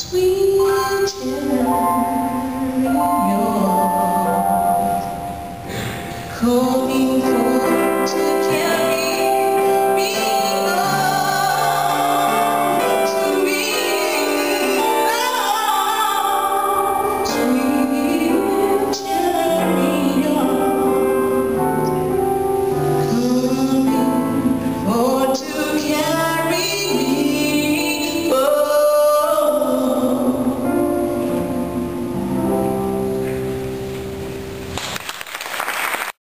Sweet Jerry, you're coming home to